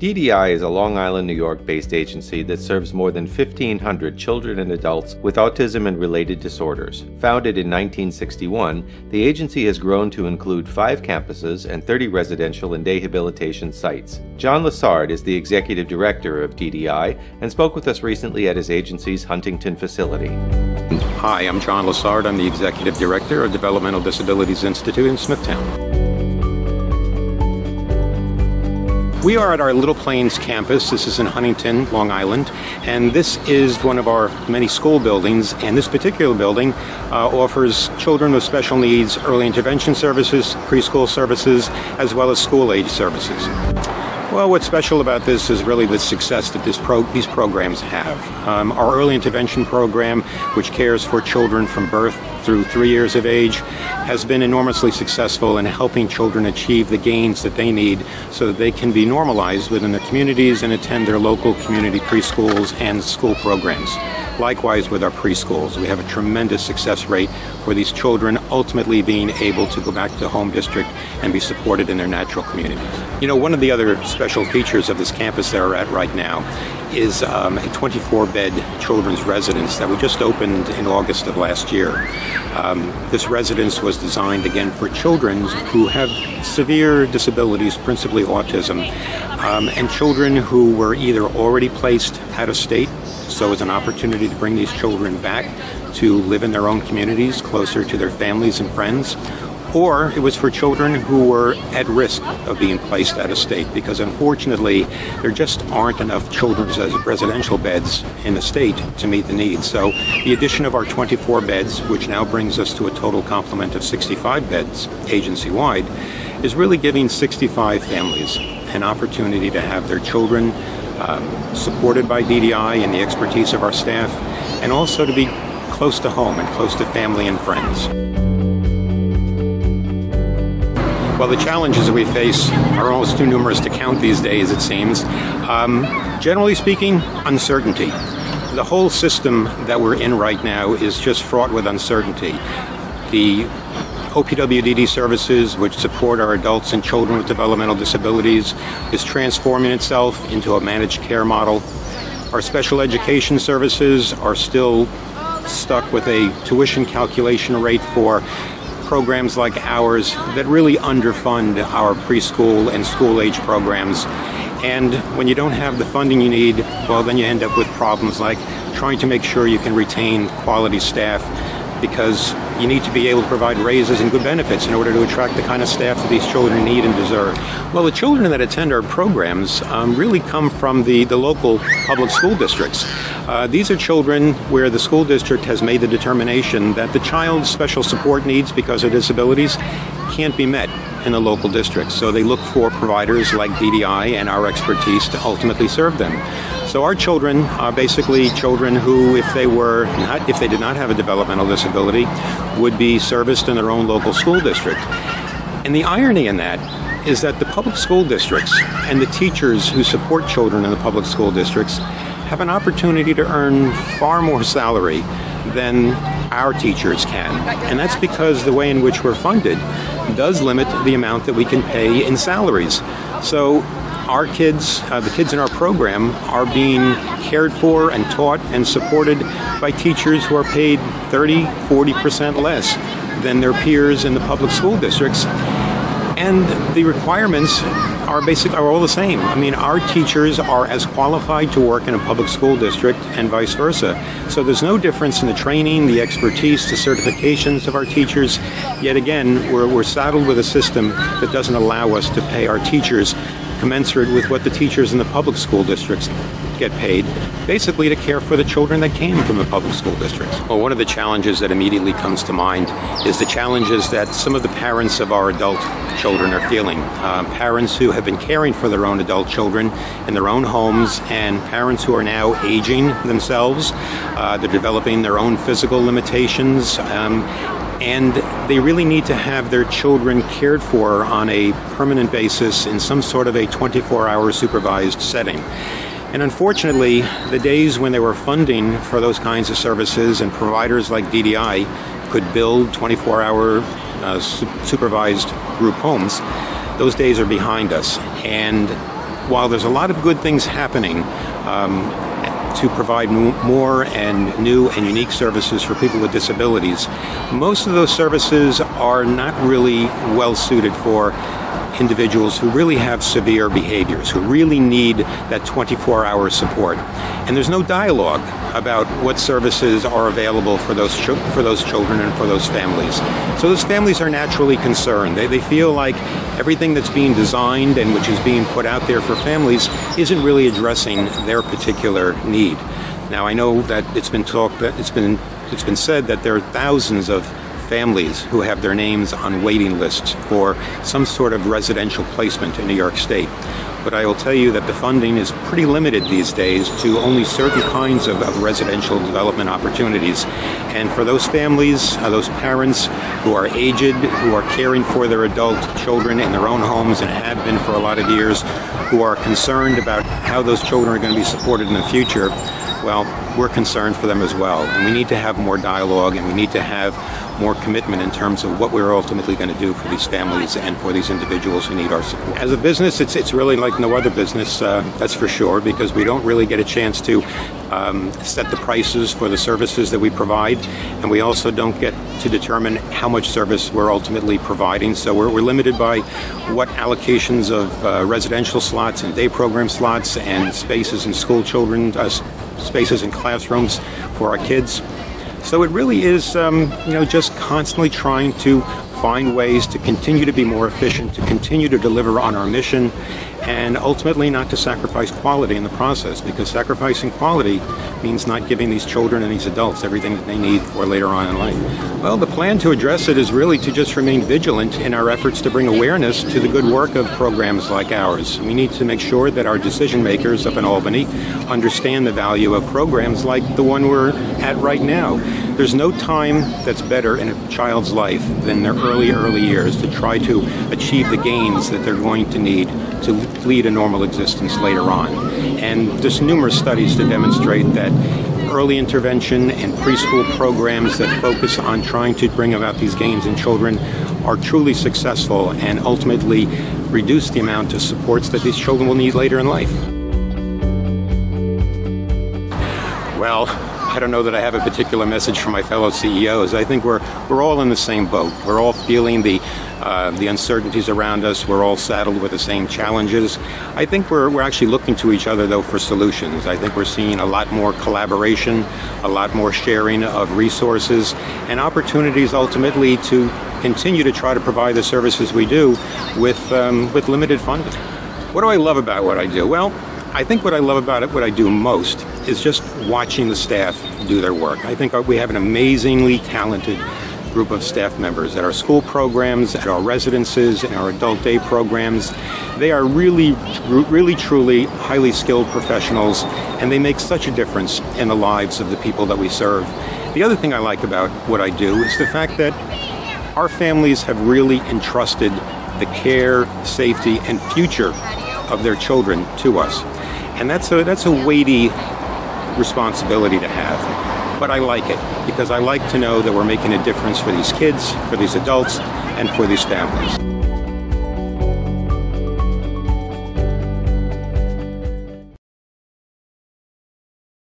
DDI is a Long Island, New York based agency that serves more than 1,500 children and adults with autism and related disorders. Founded in 1961, the agency has grown to include five campuses and 30 residential and day habilitation sites. John Lessard is the executive director of DDI and spoke with us recently at his agency's Huntington facility. Hi, I'm John Lessard. I'm the executive director of Developmental Disabilities Institute in Smithtown. We are at our Little Plains campus. This is in Huntington, Long Island, and this is one of our many school buildings. And this particular building uh, offers children with special needs early intervention services, preschool services, as well as school age services. Well, what's special about this is really the success that pro- these programs have. Um, our early intervention program, which cares for children from birth through three years of age, has been enormously successful in helping children achieve the gains that they need so that they can be normalized within their communities and attend their local community preschools and school programs. Likewise, with our preschools, we have a tremendous success rate for these children ultimately being able to go back to the home district and be supported in their natural communities. You know, one of the other special features of this campus that we're at right now is um, a 24 bed children's residence that we just opened in August of last year. Um, this residence was designed again for children who have severe disabilities, principally autism, um, and children who were either already placed out of state so it's an opportunity to bring these children back to live in their own communities, closer to their families and friends. Or it was for children who were at risk of being placed out of state because unfortunately there just aren't enough children's residential beds in the state to meet the needs. So the addition of our 24 beds, which now brings us to a total complement of 65 beds agency wide, is really giving 65 families an opportunity to have their children um, supported by DDI and the expertise of our staff, and also to be close to home and close to family and friends. Well, the challenges that we face are almost too numerous to count these days, it seems. Um, generally speaking, uncertainty. The whole system that we're in right now is just fraught with uncertainty. The OPWDD services, which support our adults and children with developmental disabilities, is transforming itself into a managed care model. Our special education services are still stuck with a tuition calculation rate for programs like ours that really underfund our preschool and school age programs. And when you don't have the funding you need, well, then you end up with problems like trying to make sure you can retain quality staff because you need to be able to provide raises and good benefits in order to attract the kind of staff that these children need and deserve. Well, the children that attend our programs um, really come from the, the local public school districts. Uh, these are children where the school district has made the determination that the child's special support needs because of disabilities can't be met in the local districts. So they look for providers like DDI and our expertise to ultimately serve them. So our children are basically children who, if they were not, if they did not have a developmental disability, would be serviced in their own local school district. And the irony in that is that the public school districts and the teachers who support children in the public school districts have an opportunity to earn far more salary than our teachers can. And that's because the way in which we're funded does limit the amount that we can pay in salaries. So our kids, uh, the kids in our program, are being cared for and taught and supported by teachers who are paid 30, 40% less than their peers in the public school districts. And the requirements are basic are all the same. I mean, our teachers are as qualified to work in a public school district and vice versa. So there's no difference in the training, the expertise, the certifications of our teachers. Yet again, we're, we're saddled with a system that doesn't allow us to pay our teachers commensurate with what the teachers in the public school districts get paid, basically to care for the children that came from the public school districts. Well, one of the challenges that immediately comes to mind is the challenges that some of the parents of our adult children are feeling. Uh, parents who have been caring for their own adult children in their own homes, and parents who are now aging themselves. Uh, they're developing their own physical limitations. Um, and they really need to have their children cared for on a permanent basis in some sort of a 24 hour supervised setting. And unfortunately, the days when there were funding for those kinds of services and providers like DDI could build 24 hour uh, su- supervised group homes, those days are behind us. And while there's a lot of good things happening, um, to provide more and new and unique services for people with disabilities. Most of those services are not really well suited for individuals who really have severe behaviors, who really need that 24 hour support. And there's no dialogue about what services are available for those, for those children and for those families. So those families are naturally concerned. They, they feel like everything that's being designed and which is being put out there for families isn't really addressing their particular need. Now I know that it's been talked that it's been it's been said that there are thousands of families who have their names on waiting lists for some sort of residential placement in New York State. But I will tell you that the funding is pretty limited these days to only certain kinds of, of residential development opportunities. And for those families, uh, those parents who are aged, who are caring for their adult children in their own homes and have been for a lot of years, who are concerned about how those children are going to be supported in the future, well, we're concerned for them as well. And we need to have more dialogue and we need to have more commitment in terms of what we're ultimately going to do for these families and for these individuals who need our support. As a business, it's, it's really like no other business, uh, that's for sure, because we don't really get a chance to um, set the prices for the services that we provide, and we also don't get to determine how much service we're ultimately providing. So we're, we're limited by what allocations of uh, residential slots and day program slots and spaces in school children, uh, spaces in classrooms for our kids. So it really is, um, you know, just constantly trying to find ways to continue to be more efficient, to continue to deliver on our mission, and ultimately not to sacrifice quality in the process because sacrificing quality means not giving these children and these adults everything that they need for later on in life. Well, the plan to address it is really to just remain vigilant in our efforts to bring awareness to the good work of programs like ours. We need to make sure that our decision makers up in Albany understand the value of programs like the one we're at right now. There's no time that's better in a child's life than their early, early years to try to achieve the gains that they're going to need to lead a normal existence later on. And there's numerous studies to demonstrate that early intervention and preschool programs that focus on trying to bring about these gains in children are truly successful and ultimately reduce the amount of supports that these children will need later in life. Well, I don't know that I have a particular message for my fellow CEOs. I think we're we're all in the same boat. We're all feeling the uh, the uncertainties around us. We're all saddled with the same challenges. I think we're we're actually looking to each other though for solutions. I think we're seeing a lot more collaboration, a lot more sharing of resources, and opportunities ultimately to continue to try to provide the services we do with um, with limited funding. What do I love about what I do? Well, I think what I love about it, what I do most, is just watching the staff do their work. I think we have an amazingly talented group of staff members at our school programs, at our residences, in our adult day programs. They are really, really, truly highly skilled professionals, and they make such a difference in the lives of the people that we serve. The other thing I like about what I do is the fact that our families have really entrusted the care, safety, and future of their children to us. And that's a, that's a weighty responsibility to have. But I like it because I like to know that we're making a difference for these kids, for these adults, and for these families.